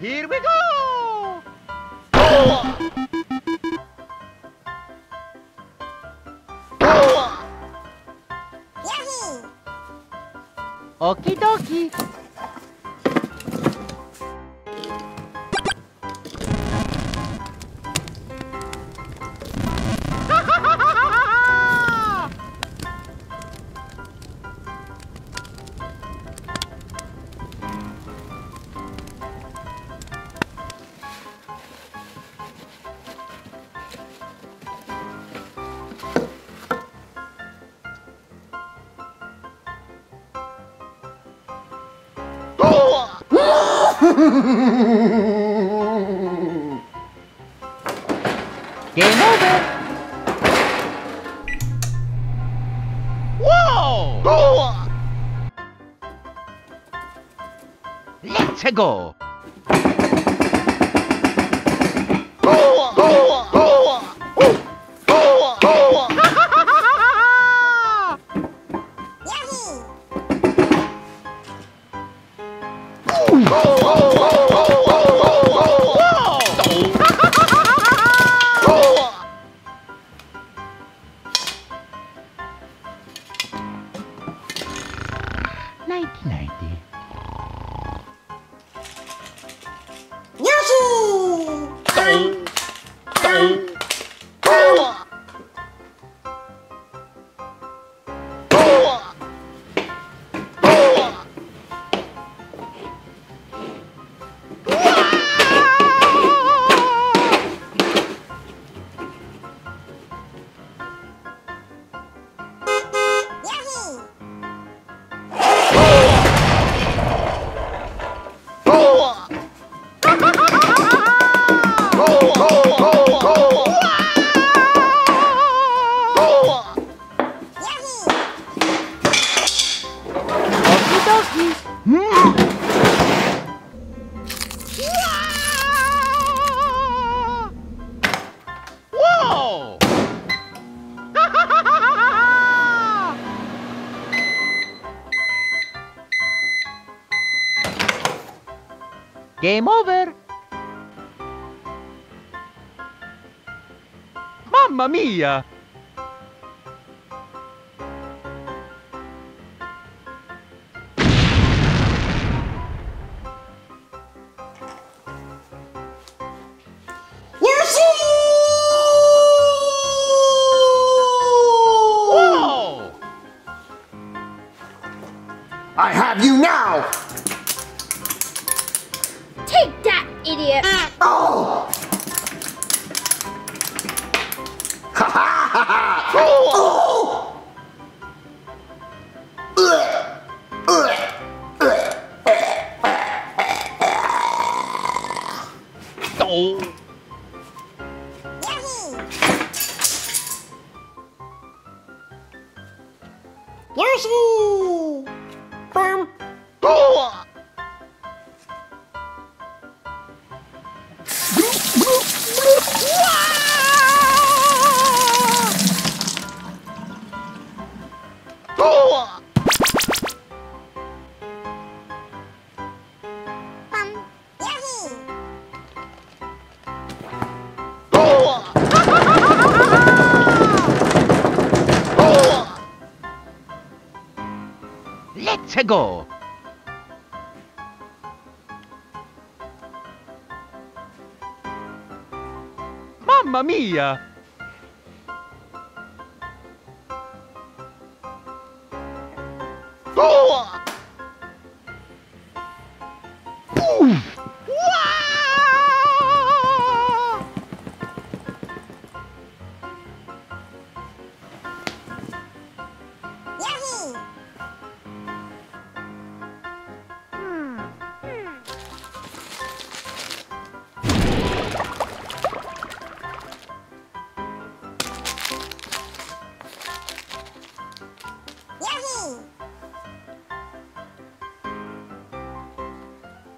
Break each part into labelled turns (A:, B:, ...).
A: Here we go! Okie dokie. Game over. Whoa! Let's go. Nighty nighty. Okie Game over. Mamma mia!
B: I have you now!
C: Take that, idiot!
B: Oh! Ha ha ha ha! Oh!
A: Oh.
B: Yoshi! Bum!
A: Let's go. Mamma mia!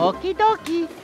C: Pika-pee!
A: Okie dokie.